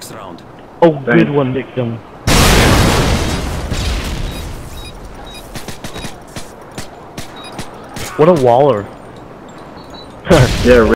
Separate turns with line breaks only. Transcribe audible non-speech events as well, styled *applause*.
next round.
Oh,
Thanks.
good one, victim. What a waller. *laughs*
Yeah,